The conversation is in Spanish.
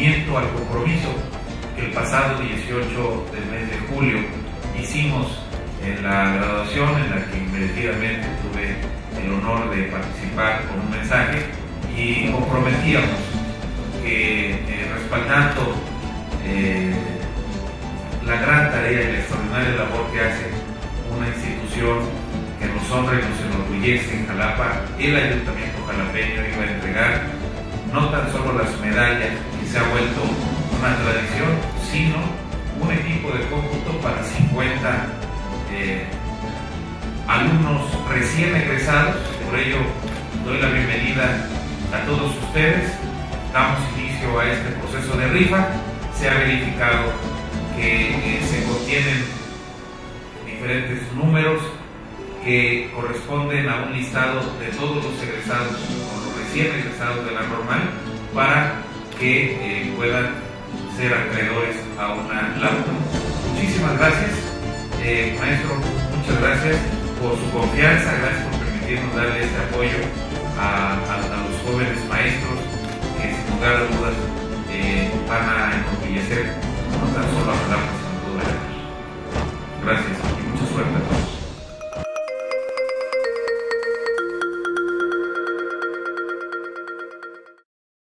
cumplimiento al compromiso que el pasado 18 del mes de julio hicimos en la graduación en la que inmerecidamente tuve el honor de participar con un mensaje y comprometíamos que eh, respaldando eh, la gran tarea y la extraordinaria labor que hace una institución que nos honra y nos enorgullece en Jalapa, el Ayuntamiento Jalapeño iba a entregar no tan solo las medallas que se ha vuelto una tradición, sino un equipo de cómputo para 50 eh, alumnos recién egresados. Por ello, doy la bienvenida a todos ustedes. Damos inicio a este proceso de rifa. Se ha verificado que eh, se contienen diferentes números que corresponden a un listado de todos los egresados recién egresados de la normal para que eh, puedan ser acreedores a una lámpara. Muchísimas gracias, eh, maestro, muchas gracias por su confianza, gracias por permitirnos darle este apoyo a, los jóvenes maestros que sin lugar a dudas eh, van a enorgullecer no tan solo a Jalapa, sino a toda la